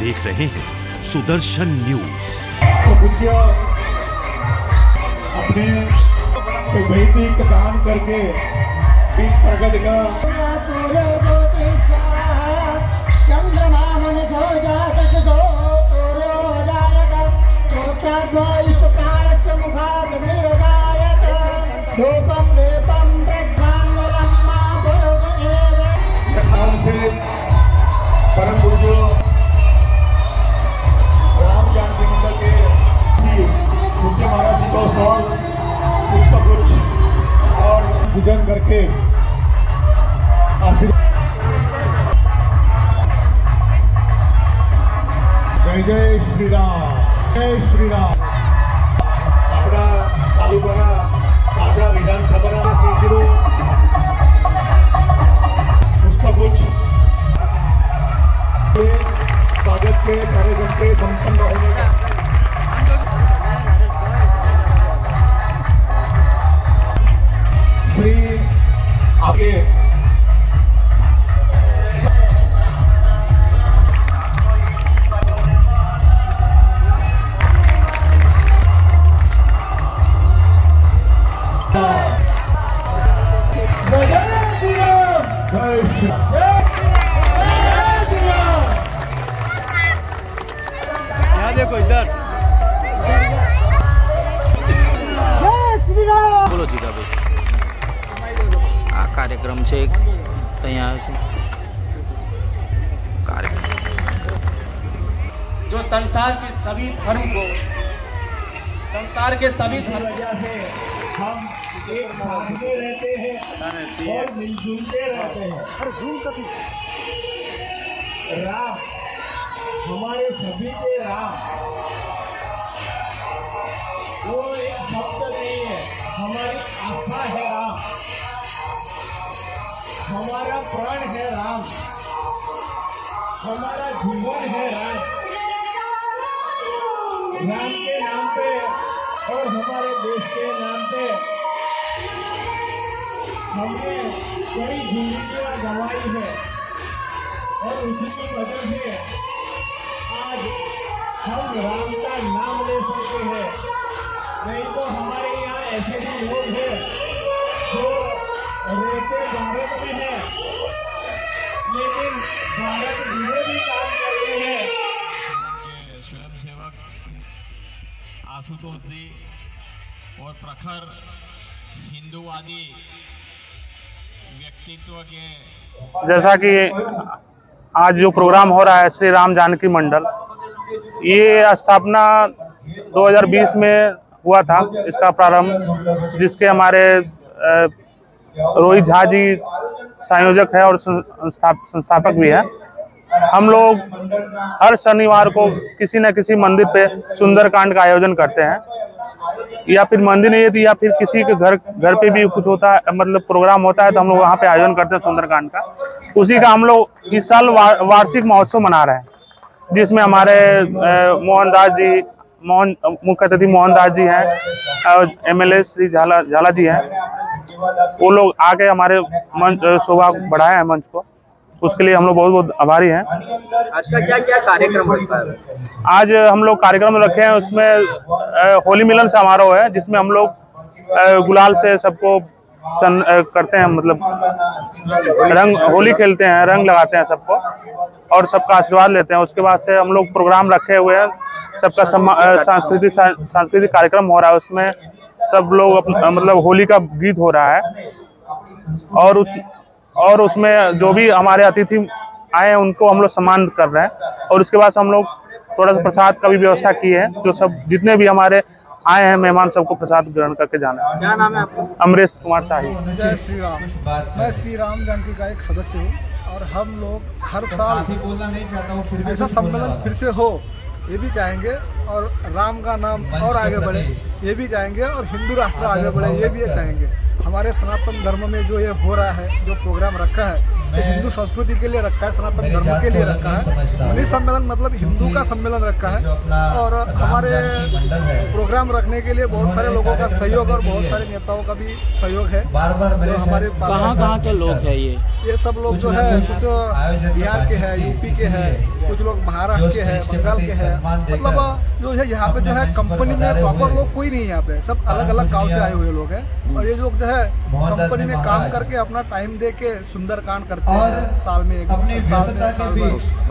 देख रहे हैं सुदर्शन न्यूज़। पूज्य अपने वैदिक दान करके इस प्रगति का परम पूज्य। पूजन करके आशीर्वाद जय जय श्री राम जय श्री राम આપણા તાલુકાના આપણા વિધાનસભાના શ્રીજીનું पुष्पगुच्छ के स्वागत के कार्यक्रम के आगे जय श्री राम કાર્યક્રમ છે ત્યાં આવ્યો છું કાર્યક્રમ जो संसार के सभी धर्म को संसार के सभी धर्म वजह से हम एक साथ में रहते हैं और मिलजुल के रहते हैं राम हमारे सभी के राम वो एक शब्द नहीं है हमारी आस्था है राम हमारा प्राण है राम। हमारा जीवन है राम। राम के नाम पे और हमारे देश के नाम पे हमने कई जिंदगियाँ गंवाई है। और उसी की वजह से आज हम राम का नाम ले सकते हैं। नहीं तो हमारे यहाँ ऐसे भी लोग हैं जो रहते भारत में है लेकिन भारत विरोधी काम करते हैं। स्वयं सेवक आशुतोष जी और प्रखर हिंदूवादी व्यक्तित्व के जैसा कि आज जो प्रोग्राम हो रहा है श्री राम जानकी मंडल ये स्थापना 2020 में हुआ था इसका प्रारंभ जिसके हमारे रोहित झा जी संयोजक है और संस्था- संस्थापक भी है। हम लोग हर शनिवार को किसी न किसी मंदिर पे सुंदरकांड का आयोजन करते हैं। या फिर मंदिर नहीं तो या फिर किसी के घर घर पे भी कुछ होता है मतलब प्रोग्राम होता है तो हम लोग वहाँ पे आयोजन करते हैं सुंदरकांड का। उसी का हम लोग इस साल वा- वार्षिक महोत्सव मना रहे हैं, जिसमें हमारे मोहनदास जी, मोहन, मुख्य अतिथि मोहनदास जी हैं, और एमएलए श्री झाला झाला जी हैं। वो लोग आके हमारे मंच शोभा बढ़ाए हैं मंच को। उसके लिए हम लोग बहुत बहुत आभारी हैं। आज का क्या क्या कार्यक्रम रखा है? आज हम लोग कार्यक्रम रखे हैं उसमें होली मिलन समारोह है जिसमें हम लोग गुलाल से सबको चन करते हैं मतलब रंग होली खेलते हैं रंग लगाते हैं सबको और सबका आशीर्वाद लेते हैं। उसके बाद से हम लोग प्रोग्राम रखे हुए हैं सबका सांस्कृतिक सांस्कृतिक कार्यक्रम हो रहा है उसमें सब लोग अप- अ, मतलब होली का गीत हो रहा है। और उस और उसमें जो भी हमारे अतिथि आए हैं उनको हम लोग सम्मान कर रहे हैं। और उसके बाद हम लोग थोड़ा सा प्रसाद का भी व्यवस्था की है जो सब जितने भी हमारे आए हैं मेहमान सबको प्रसाद ग्रहण करके जाना है। क्या नाम है आपका? अमरीश कुमार शाही। जय श्री राम। मैं श्री राम जानकी का एक सदस्य हूँ और हम लोग हर साल बोलना नहीं चाहता ऐसा सम्मेलन फिर से हो ये भी चाहेंगे और राम का नाम और आगे बढ़े। ये भी चाहेंगे और हिंदू राष्ट्र आगे बढ़े ये भी चाहेंगे हमारे सनातन धर्म में जो ये हो रहा है जो प्रोग्राम रखा है तो हिंदू संस्कृति के लिए रखा है सनातन धर्म के लिए रखा है। हिंदी सम्मेलन मतलब हिंदू का सम्मेलन रखा है। और हमारे प्रोग्राम रखने के लिए बहुत सारे लोगों का सहयोग और बहुत सारे नेताओं का भी सहयोग है। जो हमारे कहाँ कहाँ के लोग है ये? ये सब लोग जो है कुछ बिहार के हैं यूपी के हैं कुछ लोग महाराष्ट्र के हैं बंगाल के हैं मतलब जो है यहाँ पे जो है कंपनी में प्रॉपर लोग कोई नहीं है यहाँ पे सब अलग अलग गाँव से आए हुए लोग हैं। और ये लोग जो है कंपनी में काम करके अपना टाइम दे के सुंदरकांड करते हैं साल में एक साल में